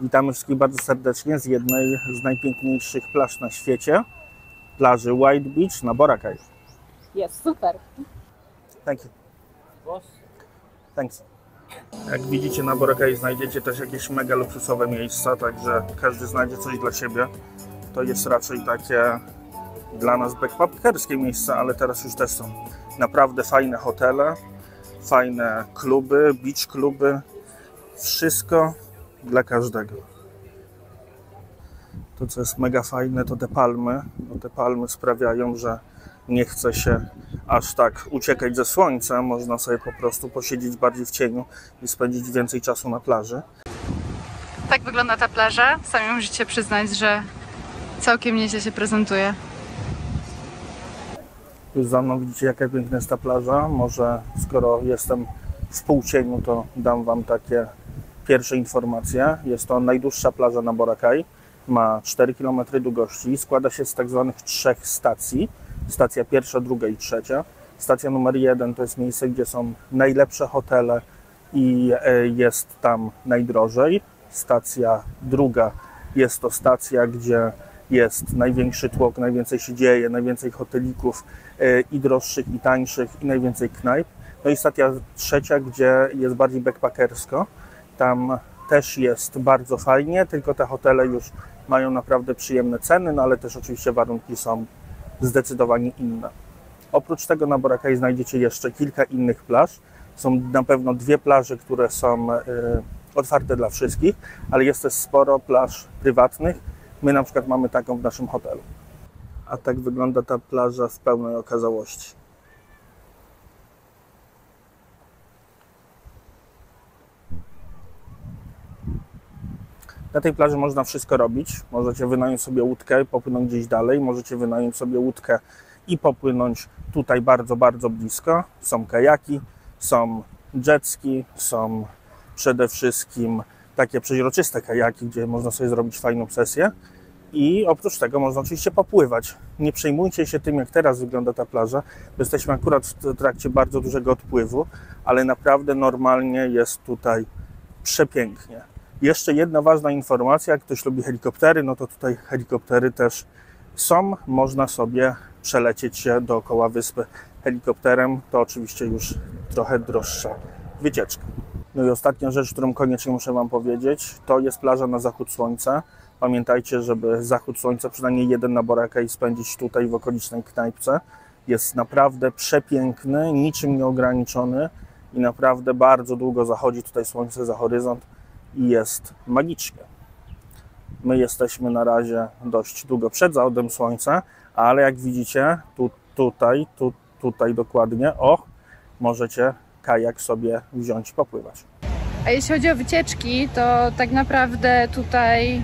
Witamy wszystkich bardzo serdecznie z jednej z najpiękniejszych plaż na świecie, plaży White Beach na Boracay. Jest super. Thank you. Thanks. Jak widzicie na Boracay znajdziecie też jakieś mega luksusowe miejsca, także każdy znajdzie coś dla siebie. To jest raczej takie dla nas backpackerskie miejsca, ale teraz już też są naprawdę fajne hotele, fajne kluby, beach kluby. Wszystko dla każdego. To, co jest mega fajne, to te palmy. No, te palmy sprawiają, że nie chce się aż tak uciekać ze słońca. Można sobie po prostu posiedzieć bardziej w cieniu i spędzić więcej czasu na plaży. Tak wygląda ta plaża. Sami możecie przyznać, że całkiem nieźle się prezentuje. Już za mną widzicie, jaka piękna jest ta plaża. Może skoro jestem w półcieniu, to dam Wam takie pierwsze informacje. Jest to najdłuższa plaża na Boracay. Ma 4 km długości. Składa się z tak zwanych trzech stacji. Stacja pierwsza, druga i trzecia. Stacja numer jeden to jest miejsce, gdzie są najlepsze hotele i e, jest tam najdrożej. Stacja druga jest to stacja, gdzie jest największy tłok, najwięcej się dzieje, najwięcej hotelików e, i droższych, i tańszych, i najwięcej knajp. No i stacja trzecia, gdzie jest bardziej backpackersko. Tam też jest bardzo fajnie, tylko te hotele już mają naprawdę przyjemne ceny, no ale też oczywiście warunki są zdecydowanie inne. Oprócz tego na Boracay znajdziecie jeszcze kilka innych plaż. Są na pewno dwie plaże, które są y, otwarte dla wszystkich, ale jest też sporo plaż prywatnych. My na przykład mamy taką w naszym hotelu. A tak wygląda ta plaża w pełnej okazałości. Na tej plaży można wszystko robić. Możecie wynająć sobie łódkę, popłynąć gdzieś dalej. Możecie wynająć sobie łódkę i popłynąć tutaj bardzo, bardzo blisko. Są kajaki, są jetski, są przede wszystkim takie przeźroczyste kajaki, gdzie można sobie zrobić fajną sesję. I oprócz tego można oczywiście popływać. Nie przejmujcie się tym, jak teraz wygląda ta plaża. Jesteśmy akurat w trakcie bardzo dużego odpływu, ale naprawdę normalnie jest tutaj przepięknie. Jeszcze jedna ważna informacja, jak ktoś lubi helikoptery, no to tutaj helikoptery też są. Można sobie przelecieć się dookoła wyspy helikopterem. To oczywiście już trochę droższa wycieczka. No i ostatnia rzecz, którą koniecznie muszę Wam powiedzieć, to jest plaża na zachód słońca. Pamiętajcie, żeby zachód słońca, przynajmniej jeden na Boracay spędzić tutaj w okolicznej knajpce. Jest naprawdę przepiękny, niczym nieograniczony i naprawdę bardzo długo zachodzi tutaj słońce za horyzont i jest magicznie. My jesteśmy na razie dość długo przed zachodem słońca, ale jak widzicie, tu, tutaj, tu, tutaj dokładnie, o, możecie kajak sobie wziąć i popływać. A jeśli chodzi o wycieczki, to tak naprawdę tutaj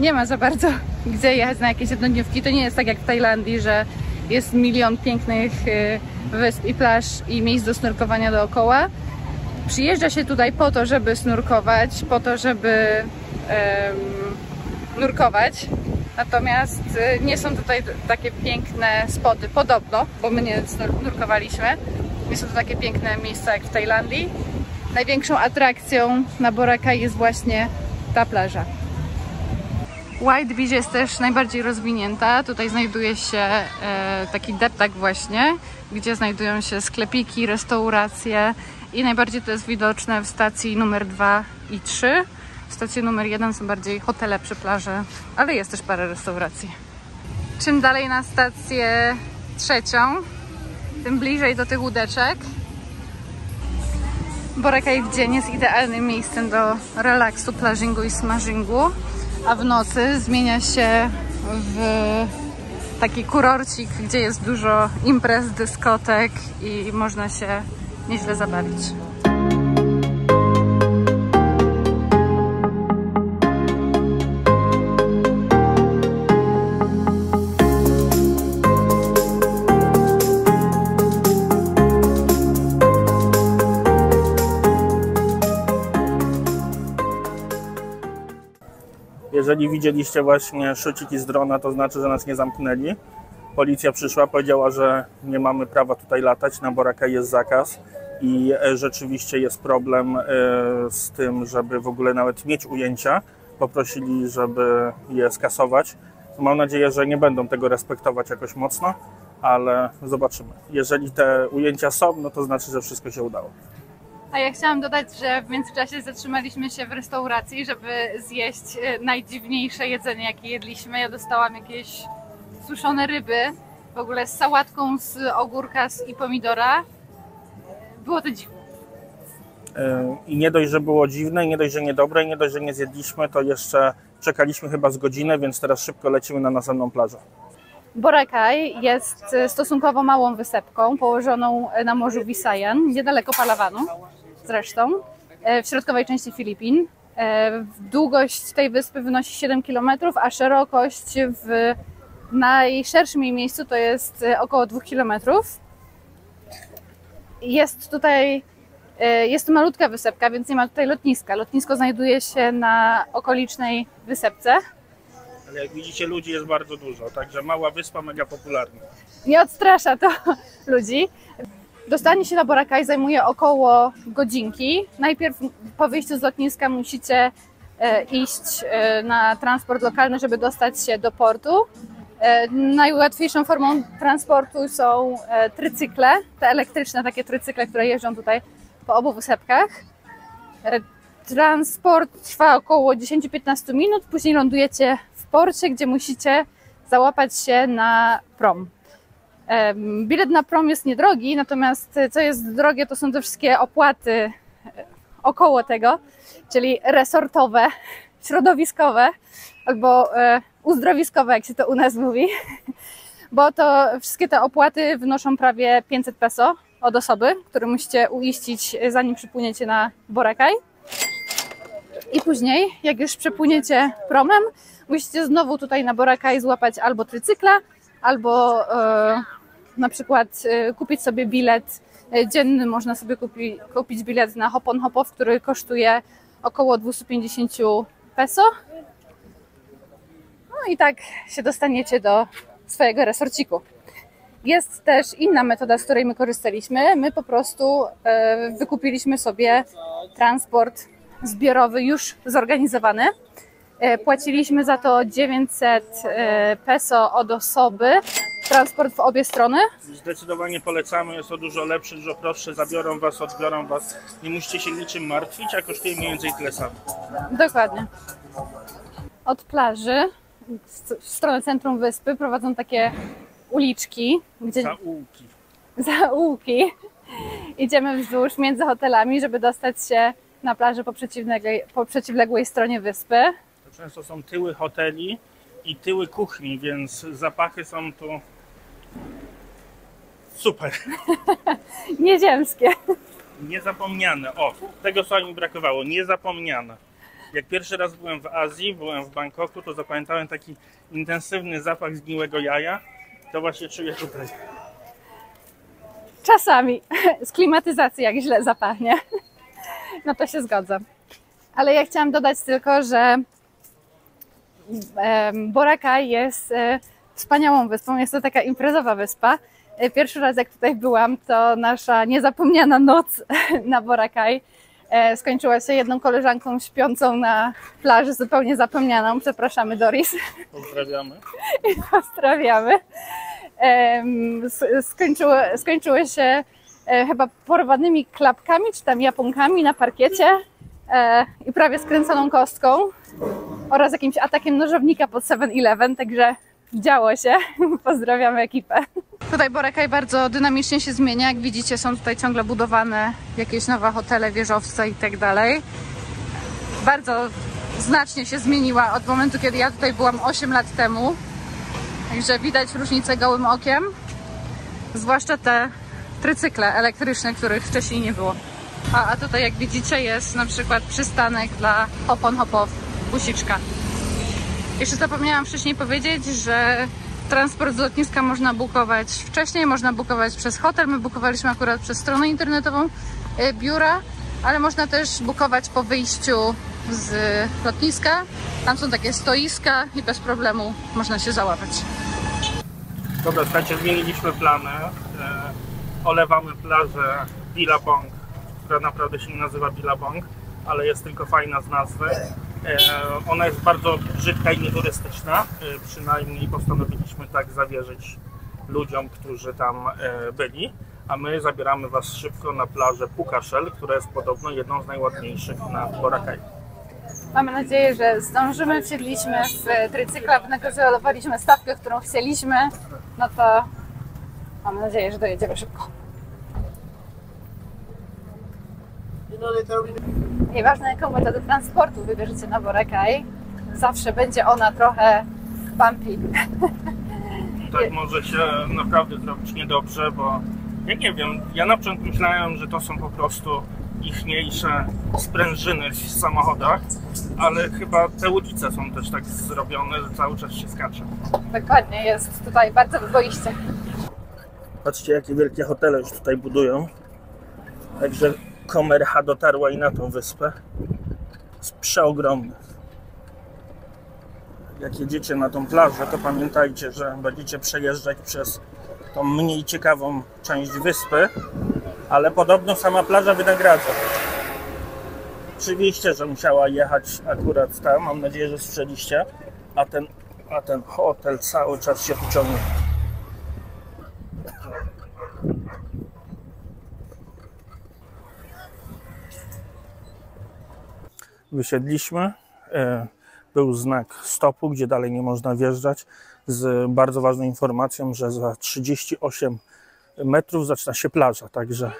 nie ma za bardzo gdzie jechać na jakieś jednodniówki. To nie jest tak jak w Tajlandii, że jest milion pięknych y, wysp i plaż i miejsc do snurkowania dookoła. Przyjeżdża się tutaj po to, żeby snurkować, po to, żeby um, nurkować. Natomiast y, nie są tutaj takie piękne spoty, podobno, bo my nie nurkowaliśmy. Nie są to takie piękne miejsca jak w Tajlandii. Największą atrakcją na Boracay jest właśnie ta plaża. White Beach jest też najbardziej rozwinięta. Tutaj znajduje się e, taki deptak właśnie, gdzie znajdują się sklepiki, restauracje i najbardziej to jest widoczne w stacji numer 2 i 3. W stacji numer 1 są bardziej hotele przy plaży, ale jest też parę restauracji. Czym dalej na stację trzecią, tym bliżej do tych łódeczek. Boracay w dzień jest idealnym miejscem do relaksu, plażingu i smażingu, a w nocy zmienia się w taki kurorcik, gdzie jest dużo imprez, dyskotek i można się nieźle zabawić. Jeżeli widzieliście właśnie szuciki z drona, to znaczy, że nas nie zamknęli. Policja przyszła, powiedziała, że nie mamy prawa tutaj latać, na Boracay jest zakaz i e, rzeczywiście jest problem e, z tym, żeby w ogóle nawet mieć ujęcia. Poprosili, żeby je skasować. Mam nadzieję, że nie będą tego respektować jakoś mocno, ale zobaczymy. Jeżeli te ujęcia są, no to znaczy, że wszystko się udało. A ja chciałam dodać, że w międzyczasie zatrzymaliśmy się w restauracji, żeby zjeść e, najdziwniejsze jedzenie, jakie jedliśmy. Ja dostałam jakieś suszone ryby, w ogóle z sałatką z ogórka z- i pomidora. Było to dziwne. Yy, I nie dość, że było dziwne, i nie dość, że niedobre, i nie dość, że nie zjedliśmy, to jeszcze czekaliśmy chyba z godzinę, więc teraz szybko lecimy na następną plażę. Boracay jest e, stosunkowo małą wysepką położoną na morzu Visayan, niedaleko Palawanu zresztą, e, w środkowej części Filipin. E, Długość tej wyspy wynosi 7 km, a szerokość w najszerszym jej miejscu to jest e, około 2 km. Jest tutaj, jest to malutka wysepka, więc nie ma tutaj lotniska. Lotnisko znajduje się na okolicznej wysepce. Ale jak widzicie, ludzi jest bardzo dużo, także mała wyspa, mega popularna. nie odstrasza to ludzi. Dostanie się na Boracay zajmuje około godzinki. Najpierw po wyjściu z lotniska musicie e, iść e, na transport lokalny, żeby dostać się do portu. E, Najłatwiejszą formą transportu są e, trycykle, te elektryczne takie trycykle, które jeżdżą tutaj po obu wysepkach. Transport trwa około 10-15 minut, później lądujecie w porcie, gdzie musicie załapać się na prom. Bilet na prom jest niedrogi, natomiast e, co jest drogie, to są te wszystkie opłaty e, około tego, czyli resortowe, środowiskowe albo e, uzdrowiskowe, jak się to u nas mówi, bo to wszystkie te opłaty wynoszą prawie 500 peso od osoby, które musicie uiścić, zanim przypłyniecie na Boracay. I później, jak już przepłyniecie promem, musicie znowu tutaj na Boracay złapać albo trycykla, albo e, na przykład e, kupić sobie bilet e, dzienny. Można sobie kupi, kupić bilet na Hopon Hopow, który kosztuje około 250 peso. No i tak się dostaniecie do swojego resorciku. Jest też inna metoda, z której my korzystaliśmy. My po prostu wykupiliśmy sobie transport zbiorowy już zorganizowany. E, Płaciliśmy za to 900 e, peso od osoby. Transport w obie strony. Zdecydowanie polecamy, jest to dużo lepsze, dużo prostsze, zabiorą Was, odbiorą Was, nie musicie się niczym martwić, a kosztuje mniej więcej tyle samo. Dokładnie. Od plaży w stronę centrum wyspy prowadzą takie uliczki, gdzie Zaułki. zaułki. Idziemy wzdłuż między hotelami, żeby dostać się na plażę po przeciwległej, po przeciwległej stronie wyspy. To często są tyły hoteli i tyły kuchni, więc zapachy są tu super. Nieziemskie. Niezapomniane. O, tego słowa mi brakowało. Niezapomniane. Jak pierwszy raz byłem w Azji, byłem w Bangkoku, to zapamiętałem taki intensywny zapach zgniłego jaja. To właśnie czuję tutaj. Czasami z klimatyzacji jak źle zapachnie. No to się zgodzę. Ale ja chciałam dodać tylko, że em, Boracay jest e, wspaniałą wyspą. Jest to taka imprezowa wyspa. E, Pierwszy raz jak tutaj byłam, to nasza niezapomniana noc na Boracay e, skończyła się jedną koleżanką śpiącą na plaży, zupełnie zapomnianą. Przepraszamy Doris. Pozdrawiamy. Pozdrawiamy. S- Skończyło, skończyły się chyba porwanymi klapkami, czy tam japonkami na parkiecie i prawie skręconą kostką oraz jakimś atakiem nożownika pod 7-Eleven, także działo się. Pozdrawiamy ekipę. Tutaj Boracay bardzo dynamicznie się zmienia. Jak widzicie, są tutaj ciągle budowane jakieś nowe hotele, wieżowce i tak dalej. Bardzo znacznie się zmieniła od momentu, kiedy ja tutaj byłam 8 lat temu. Także widać różnicę gołym okiem. Zwłaszcza te trycykle elektryczne, których wcześniej nie było. A, a tutaj jak widzicie jest na przykład przystanek dla Hopon Hopow, busiczka. Jeszcze zapomniałam wcześniej powiedzieć, że transport z lotniska można bukować wcześniej, można bukować przez hotel. My bukowaliśmy akurat przez stronę internetową e, biura, ale można też bukować po wyjściu z lotniska. Tam są takie stoiska i bez problemu można się załapać. Dobra, słuchajcie, zmieniliśmy plany. E, olewamy plażę Billabong, która naprawdę się nie nazywa Billabong, ale jest tylko fajna z nazwy. E, Ona jest bardzo brzydka i nieturystyczna, e, przynajmniej postanowiliśmy tak zawierzyć ludziom, którzy tam e, byli. A my zabieramy Was szybko na plażę Pukaszel, która jest podobno jedną z najładniejszych na Boracay. Mamy nadzieję, że zdążymy. Wsiedliśmy w trycykla, wynegocjowaliśmy stawkę, którą chcieliśmy. No to mamy nadzieję, że dojedziemy szybko. Nieważne jaką metodę transportu wybierzecie na Boracay, zawsze będzie ona trochę bumpy. Tak może się naprawdę zrobić niedobrze, bo ja nie wiem, ja na początku myślałem, że to są po prostu ichniejsze sprężyny w samochodach, ale chyba te łudzice są też tak zrobione, że cały czas się skacze. Dokładnie, jest tutaj bardzo wyboiście. Patrzcie, jakie wielkie hotele już tutaj budują. Także Komerha dotarła i na tą wyspę. Jest przeogromny. Jak jedziecie na tą plażę, to pamiętajcie, że będziecie przejeżdżać przez tą mniej ciekawą część wyspy, ale podobno sama plaża wynagradza. Oczywiście, że musiała jechać akurat tam, mam nadzieję, że słyszeliście, a ten, a ten hotel cały czas się tu. Wysiedliśmy. e, Był znak stopu, gdzie dalej nie można wjeżdżać, z bardzo ważną informacją, że za 38 metrów zaczyna się plaża. Także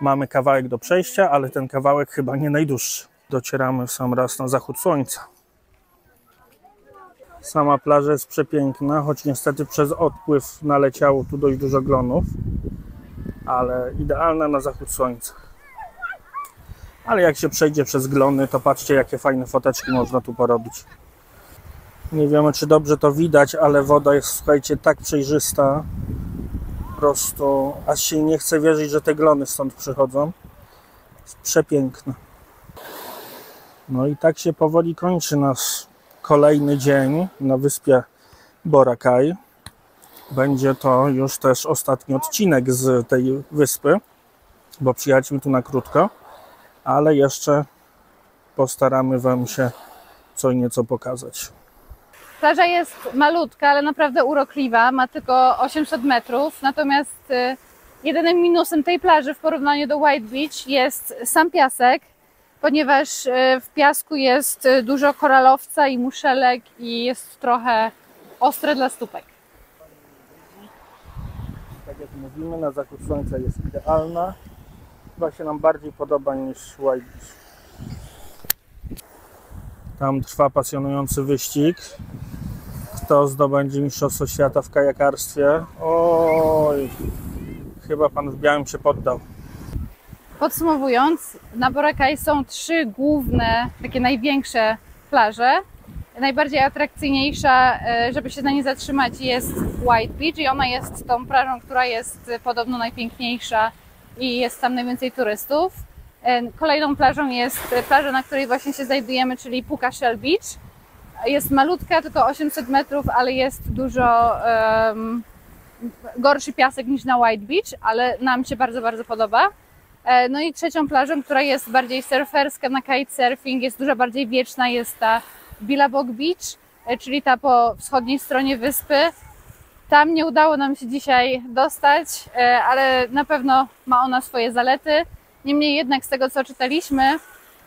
mamy kawałek do przejścia, ale ten kawałek chyba nie najdłuższy. Docieramy w sam raz na zachód słońca. Sama plaża jest przepiękna, choć niestety przez odpływ naleciało tu dość dużo glonów, ale idealna na zachód słońca. Ale jak się przejdzie przez glony, to patrzcie, jakie fajne foteczki można tu porobić. Nie wiemy, czy dobrze to widać, ale woda jest, słuchajcie, tak przejrzysta. Po prostu aż się nie chce wierzyć, że te glony stąd przychodzą. Jest przepiękne. No i tak się powoli kończy nasz kolejny dzień na wyspie Boracay. Będzie to już też ostatni odcinek z tej wyspy, bo przyjechaliśmy tu na krótko ale jeszcze postaramy Wam się co nieco pokazać. Plaża jest malutka, ale naprawdę urokliwa. Ma tylko 800 metrów. Natomiast y, jedynym minusem tej plaży w porównaniu do White Beach jest sam piasek, ponieważ y, w piasku jest y, dużo koralowca i muszelek i jest trochę ostre dla stópek. Tak jak mówimy, na zachód słońca jest idealna. Chyba się nam bardziej podoba niż White Beach. Tam trwa pasjonujący wyścig. Kto zdobędzie Mistrzostwo Świata w kajakarstwie? Oj, chyba pan w białym się poddał. Podsumowując, na Boracay są trzy główne, takie największe plaże. Najbardziej atrakcyjniejsza, e, żeby się na nie zatrzymać, jest White Beach i ona jest tą plażą, która jest e, podobno najpiękniejsza i jest tam najwięcej turystów. E, Kolejną plażą jest plaża, na której właśnie się znajdujemy, czyli Puka Shell Beach. Jest malutka, tylko 800 metrów, ale jest dużo em, gorszy piasek niż na White Beach, ale nam się bardzo, bardzo podoba. E, No i trzecią plażą, która jest bardziej surferska na kitesurfing, jest dużo bardziej wieczna, jest ta Billabong Beach, e, czyli ta po wschodniej stronie wyspy. Tam nie udało nam się dzisiaj dostać, e, ale na pewno ma ona swoje zalety. Niemniej jednak z tego co czytaliśmy,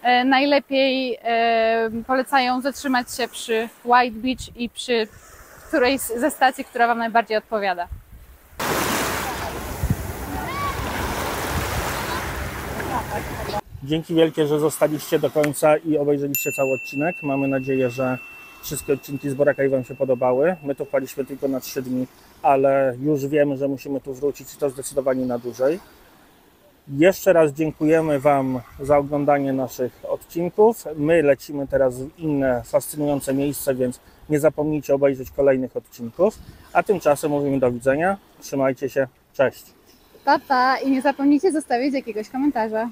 e, najlepiej e, polecają zatrzymać się przy White Beach i przy którejś ze stacji, która Wam najbardziej odpowiada. Dzięki wielkie, że zostaliście do końca i obejrzeliście cały odcinek. Mamy nadzieję, że wszystkie odcinki z Boracay Wam się podobały. My tu paliśmy tylko na 3 dni, ale już wiemy, że musimy tu wrócić i to zdecydowanie na dłużej. Jeszcze raz dziękujemy Wam za oglądanie naszych odcinków. My lecimy teraz w inne fascynujące miejsca, więc nie zapomnijcie obejrzeć kolejnych odcinków. A tymczasem mówimy do widzenia. Trzymajcie się. Cześć. Pa, pa i nie zapomnijcie zostawić jakiegoś komentarza.